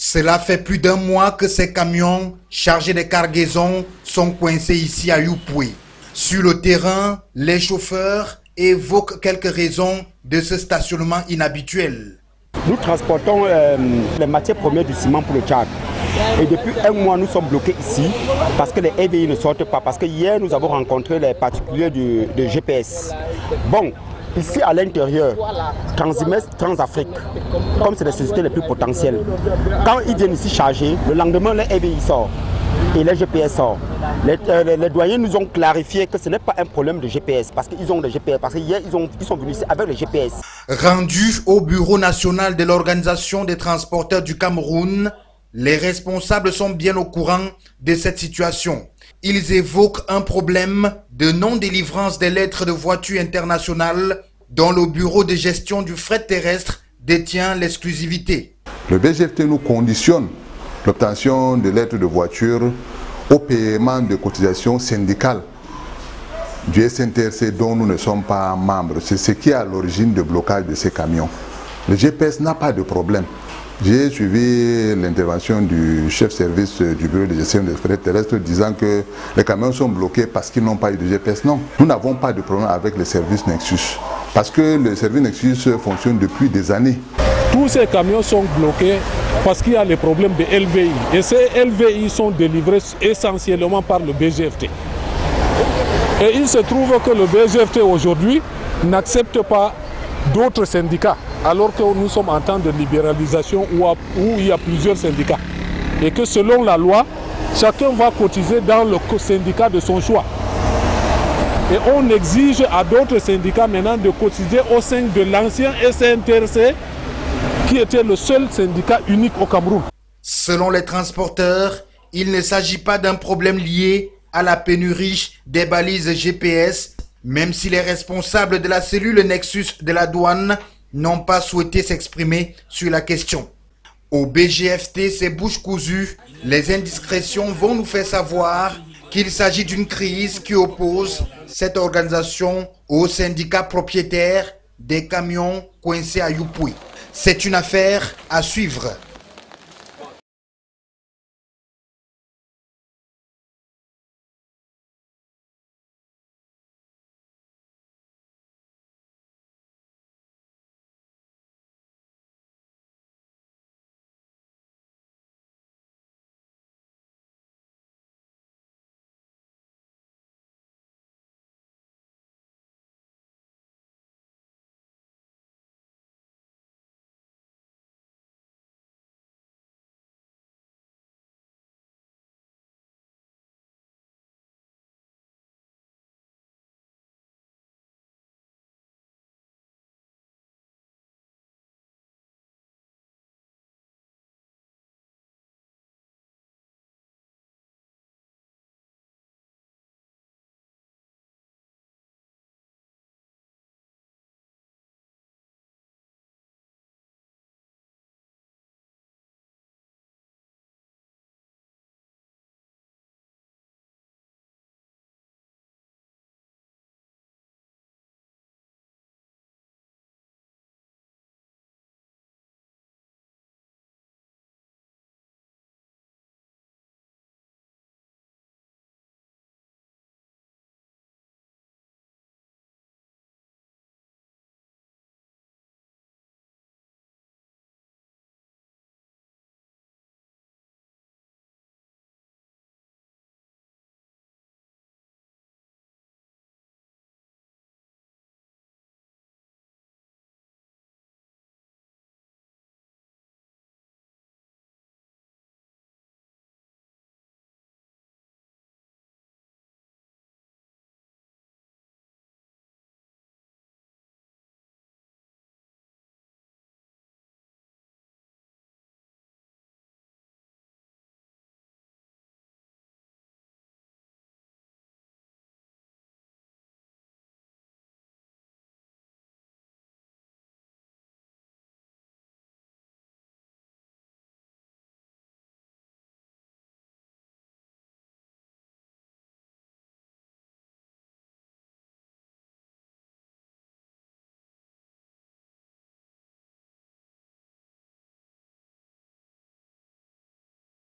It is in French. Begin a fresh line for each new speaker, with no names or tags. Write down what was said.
Cela fait plus d'un mois que ces camions chargés de cargaisons sont coincés ici à Yupui. Sur le terrain, les chauffeurs évoquent quelques raisons de ce stationnement inhabituel.
Nous transportons euh, les matières premières du ciment pour le Tchad. Et depuis un mois, nous sommes bloqués ici parce que les EVI ne sortent pas. Parce que hier, nous avons rencontré les particuliers du, de GPS. Bon, Ici à l'intérieur, Transimest, Transafrique, comme c'est les sociétés les plus potentielles, quand ils viennent ici charger, le lendemain, les EBI sort et les GPS sortent. Euh, les, les, douaniers nous ont clarifié que ce n'est pas un problème de GPS, parce qu'ils ont des GPS, parce qu'hier, ils, ils sont venus ici avec les GPS.
Rendu au Bureau national de l'Organisation des transporteurs du Cameroun, les responsables sont bien au courant de cette situation. Ils évoquent un problème de non-délivrance des lettres de voiture internationales dont le bureau de gestion du fret terrestre détient l'exclusivité.
Le BGFT nous conditionne l'obtention de lettres de voiture au paiement de cotisations syndicales du SNTRC dont nous ne sommes pas membres. C'est ce qui est à l'origine du blocage de ces camions. Le GPS n'a pas de problème. J'ai suivi l'intervention du chef service du bureau de gestion des frais terrestres disant que les camions sont bloqués parce qu'ils n'ont pas eu de GPS. Non, nous n'avons pas de problème avec le service Nexus parce que le service Nexus fonctionne depuis des années.
Tous ces camions sont bloqués parce qu'il y a les problèmes de LVI. Et ces LVI sont délivrés essentiellement par le BGFT. Et il se trouve que le BGFT aujourd'hui n'accepte pas d'autres syndicats, alors que nous sommes en temps de libéralisation où, où, il y a plusieurs syndicats. Et que selon la loi, chacun va cotiser dans le syndicat de son choix. Et on exige à d'autres syndicats maintenant de cotiser au sein de l'ancien SNTRC, qui était le seul syndicat unique au Cameroun.
Selon les transporteurs, il ne s'agit pas d'un problème lié à la pénurie des balises GPS même si les responsables de la cellule Nexus de la douane n'ont pas souhaité s'exprimer sur la question. Au BGFT, c'est bouche cousue. Les indiscrétions vont nous faire savoir qu'il s'agit d'une crise qui oppose cette organisation aux syndicats propriétaires des camions coincés à Yupui. C'est une affaire à suivre.